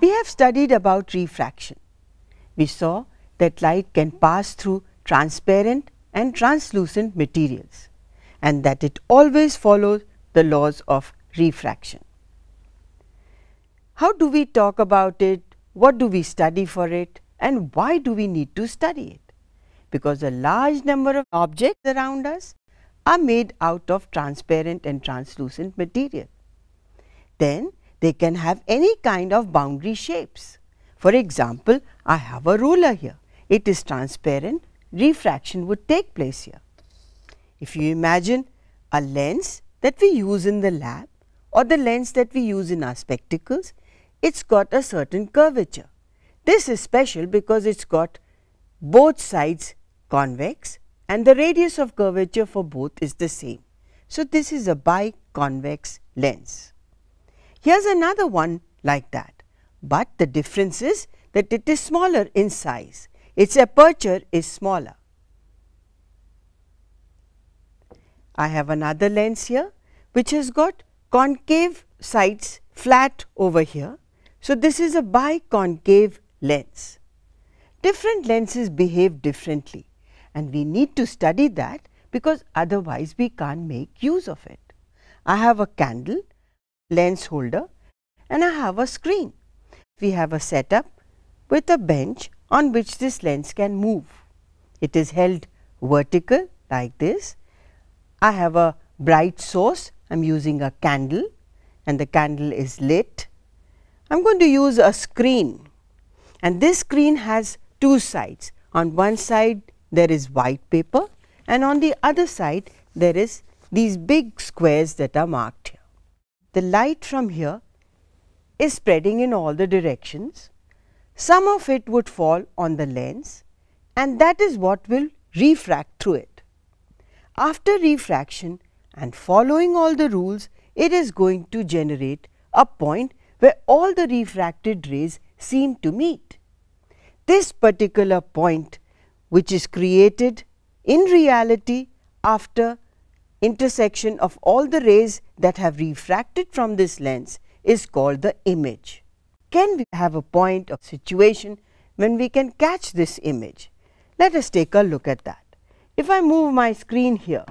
We have studied about refraction. We saw that light can pass through transparent and translucent materials and that it always follows the laws of refraction. How do we talk about it? What do we study for it? And why do we need to study it? Because a large number of objects around us are made out of transparent and translucent material. Then they can have any kind of boundary shapes. For example, I have a ruler here. It is transparent, refraction would take place here. If you imagine a lens that we use in the lab or the lens that we use in our spectacles, it's got a certain curvature. This is special because it's got both sides convex and the radius of curvature for both is the same. So, this is a biconvex lens. Here is another one like that, but the difference is that it is smaller in size, its aperture is smaller. I have another lens here which has got concave sides flat over here. So, this is a biconcave lens. Different lenses behave differently and we need to study that because otherwise we can't make use of it. I have a candle lens holder and I have a screen. We have a setup with a bench on which this lens can move. It is held vertical like this. I have a bright source, I am using a candle and the candle is lit. I am going to use a screen and this screen has two sides. On one side there is white paper and on the other side there is these big squares that are marked here the light from here is spreading in all the directions. Some of it would fall on the lens and that is what will refract through it. After refraction and following all the rules, it is going to generate a point where all the refracted rays seem to meet. This particular point which is created in reality after intersection of all the rays that have refracted from this lens is called the image. Can we have a point of situation when we can catch this image? Let us take a look at that. If I move my screen here,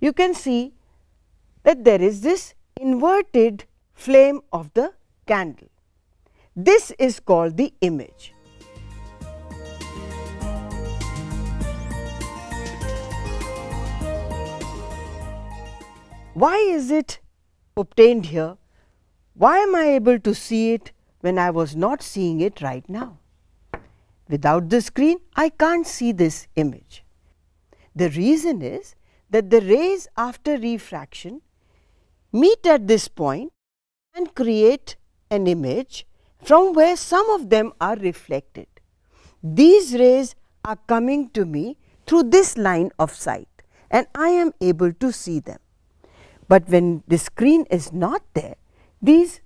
you can see that there is this inverted flame of the candle. This is called the image. Why is it obtained here? Why am I able to see it when I was not seeing it right now? Without the screen, I can't see this image. The reason is that the rays after refraction meet at this point and create an image from where some of them are reflected. These rays are coming to me through this line of sight and I am able to see them. But when the screen is not there, these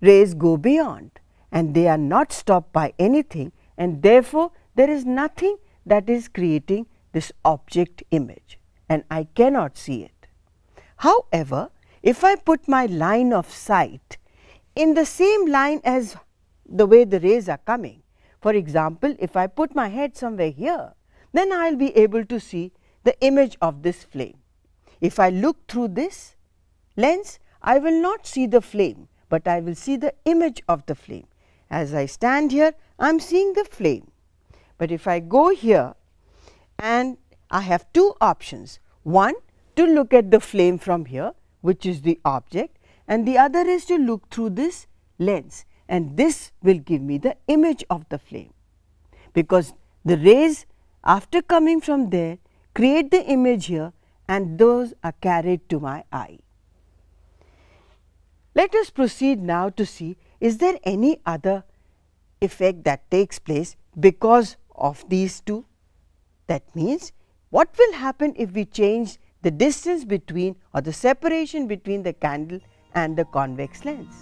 rays go beyond and they are not stopped by anything and therefore, there is nothing that is creating this object image and I cannot see it. However, if I put my line of sight in the same line as the way the rays are coming, for example, if I put my head somewhere here, then I will be able to see the image of this flame. If I look through this lens, I will not see the flame, but I will see the image of the flame. As I stand here, I am seeing the flame. But if I go here and I have two options, one to look at the flame from here, which is the object and the other is to look through this lens and this will give me the image of the flame. Because the rays after coming from there create the image here and those are carried to my eye. Let us proceed now to see is there any other effect that takes place because of these two. That means, what will happen if we change the distance between or the separation between the candle and the convex lens.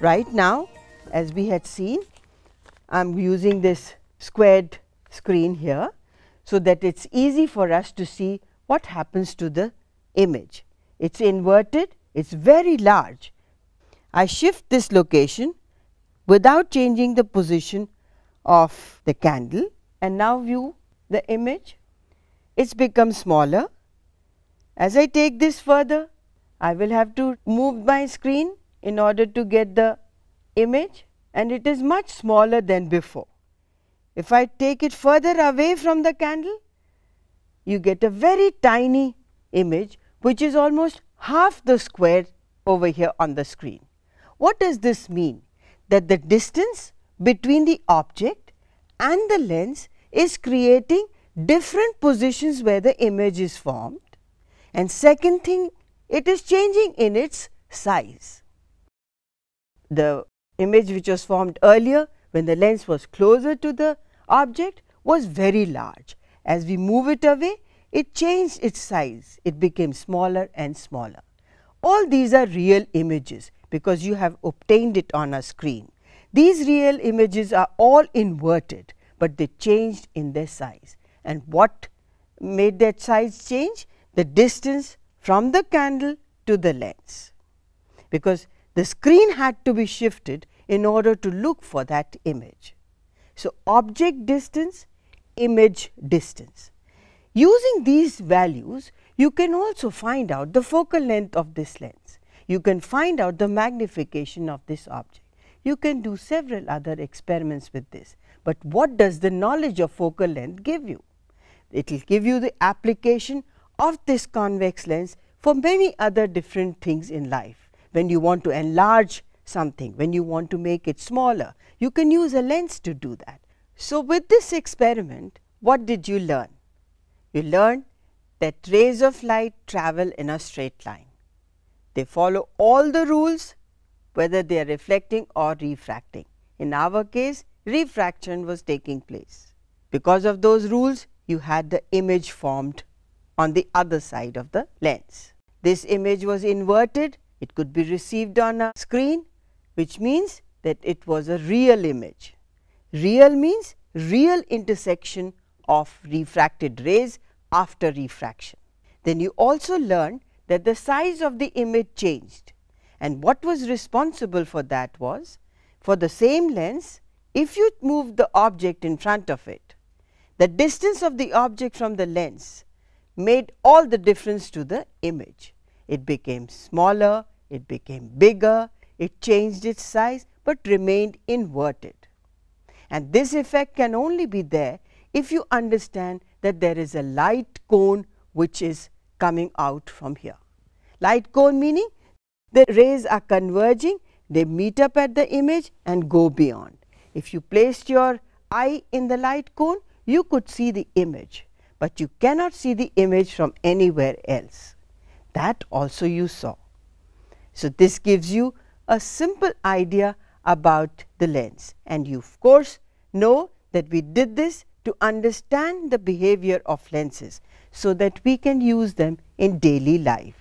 Right now as we had seen I am using this squared screen here so that it is easy for us to see what happens to the image. It is inverted, it is very large. I shift this location without changing the position of the candle and now view the image. It's become smaller. As I take this further, I will have to move my screen in order to get the image and it is much smaller than before. If I take it further away from the candle, you get a very tiny image which is almost half the square over here on the screen. What does this mean? That the distance between the object and the lens is creating different positions where the image is formed and second thing it is changing in its size. The image which was formed earlier when the lens was closer to the object was very large. As we move it away, it changed its size, it became smaller and smaller. All these are real images because you have obtained it on a screen. These real images are all inverted, but they changed in their size. And what made that size change? The distance from the candle to the lens, because the screen had to be shifted in order to look for that image. So, object distance, image distance. Using these values, you can also find out the focal length of this lens. You can find out the magnification of this object. You can do several other experiments with this, but what does the knowledge of focal length give you? It will give you the application of this convex lens for many other different things in life. When you want to enlarge something, when you want to make it smaller, you can use a lens to do that. So, with this experiment, what did you learn? You learned that rays of light travel in a straight line. They follow all the rules whether they are reflecting or refracting. In our case, refraction was taking place. Because of those rules, you had the image formed on the other side of the lens. This image was inverted, it could be received on a screen which means that it was a real image. Real means real intersection of refracted rays after refraction. Then you also learned that the size of the image changed and what was responsible for that was for the same lens if you move the object in front of it, the distance of the object from the lens made all the difference to the image. It became smaller, it became bigger, it changed its size, but remained inverted. And this effect can only be there if you understand that there is a light cone which is coming out from here. Light cone meaning the rays are converging, they meet up at the image and go beyond. If you placed your eye in the light cone, you could see the image, but you cannot see the image from anywhere else. That also you saw. So, this gives you a simple idea about the lens and you of course know that we did this to understand the behavior of lenses so that we can use them in daily life.